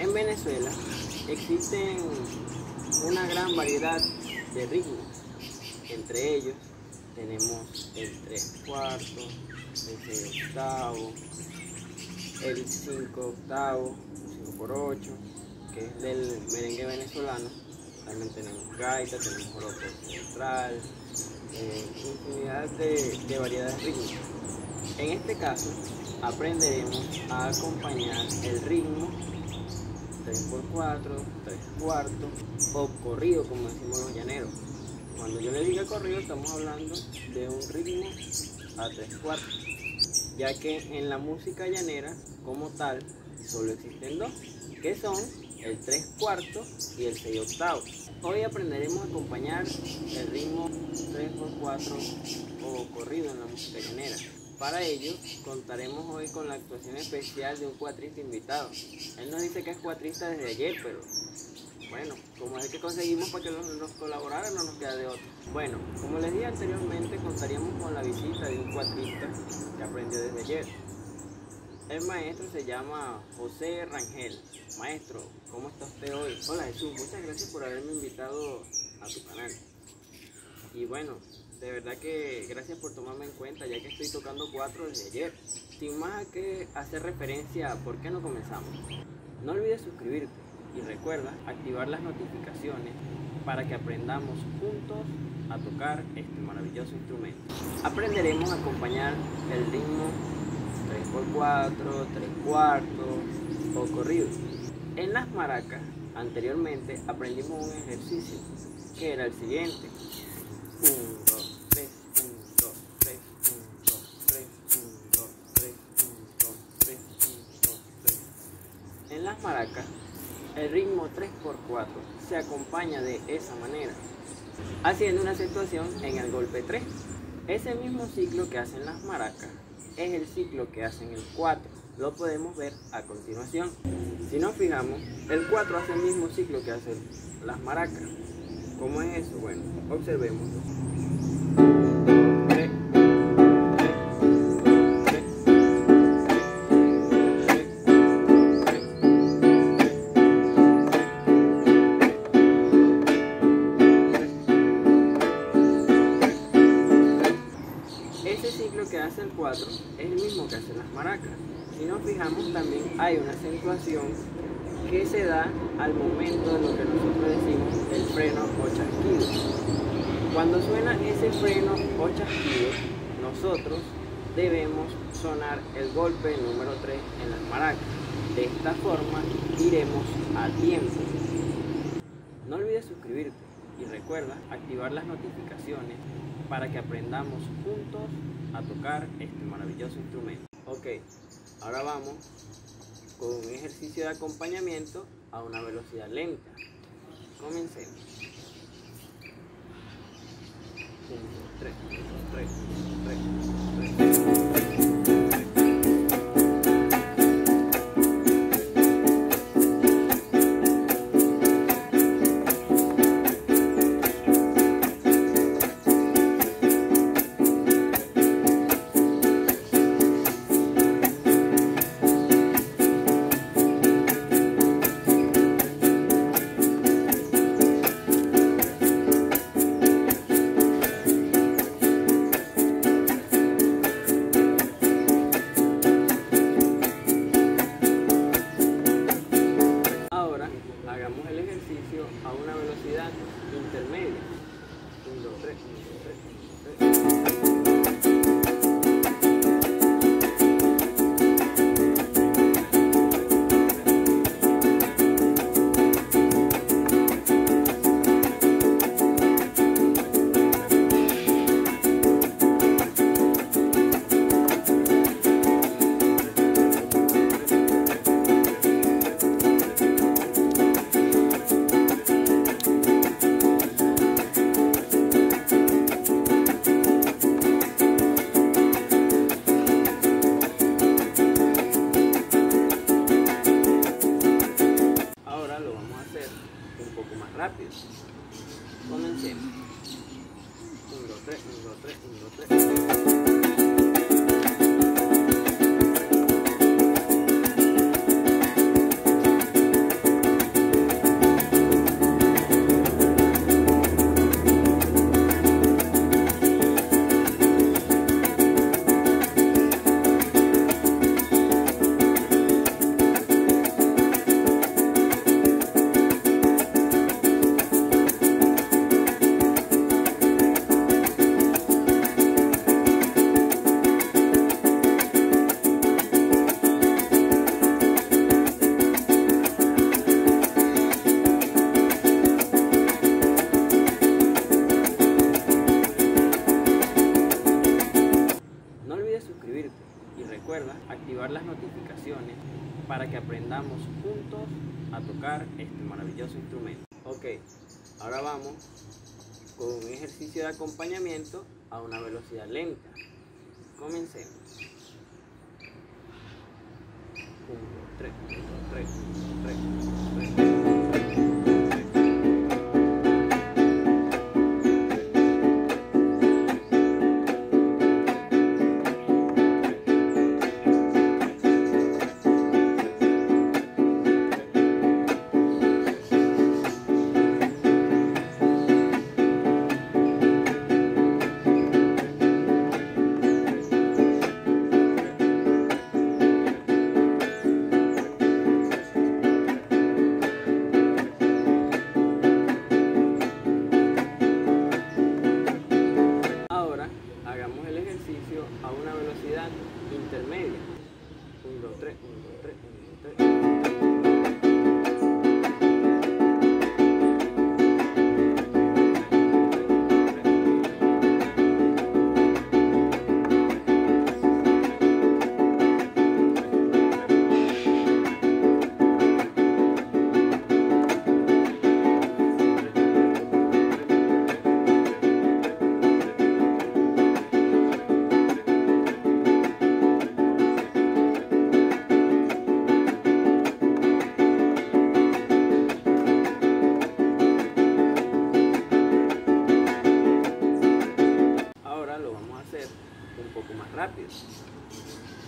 En Venezuela existen una gran variedad de ritmos. Entre ellos tenemos el 3 cuartos, el 6 octavo, el 5 octavo, 5 por 8, que es del merengue venezolano. También tenemos gaita, tenemos joropo central, eh, infinidad de, de variedades rítmicas. En este caso, aprenderemos a acompañar el ritmo 3x4, 3 cuartos o corrido como decimos los llaneros. Cuando yo le diga corrido estamos hablando de un ritmo a 3 cuartos, ya que en la música llanera como tal solo existen dos, que son el 3 cuartos y el 6 octavos. Hoy aprenderemos a acompañar el ritmo 3x4 o corrido en la música llanera. Para ello, contaremos hoy con la actuación especial de un cuatrista invitado. Él nos dice que es cuatrista desde ayer, pero bueno, como es el que conseguimos para que nos, nos colaborara, no nos queda de otro. Bueno, como les dije anteriormente, contaríamos con la visita de un cuatrista que aprendió desde ayer. El maestro se llama José Rangel. Maestro, ¿cómo está usted hoy? Hola Jesús, muchas gracias por haberme invitado a tu canal. Y bueno, de verdad que gracias por tomarme en cuenta, ya que estoy tocando cuatro desde ayer. Sin más que hacer referencia, ¿por qué no comenzamos? No olvides suscribirte y recuerda activar las notificaciones para que aprendamos juntos a tocar este maravilloso instrumento. Aprenderemos a acompañar el ritmo 3x4, 3 cuartos o corrido. En las maracas, anteriormente aprendimos un ejercicio que era el siguiente. 1, maracas, el ritmo 3x4 se acompaña de esa manera, haciendo una acentuación en el golpe 3. Ese mismo ciclo que hacen las maracas es el ciclo que hacen el 4. Lo podemos ver a continuación. Si nos fijamos, el 4 hace el mismo ciclo que hacen las maracas. ¿Cómo es eso? Bueno, observemos. Hay una acentuación que se da al momento de lo que nosotros decimos el freno o chasquido. Cuando suena ese freno o chasquido, nosotros debemos sonar el golpe número 3 en las maracas. De esta forma iremos a tiempo. No olvides suscribirte y recuerda activar las notificaciones para que aprendamos juntos a tocar este maravilloso instrumento. Ok, ahora vamos con un ejercicio de acompañamiento a una velocidad lenta. Comencemos. 1, 3, 3, 3, 3. Aprendamos juntos a tocar este maravilloso instrumento. Ok, ahora vamos con un ejercicio de acompañamiento a una velocidad lenta. Comencemos. 1, 2, 3, 1, 2, 3, 1, 2, 3, 1, 2, 3.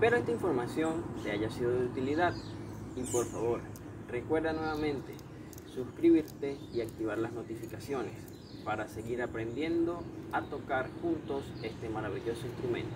Espero esta información te haya sido de utilidad y por favor recuerda nuevamente suscribirte y activar las notificaciones para seguir aprendiendo a tocar juntos este maravilloso instrumento.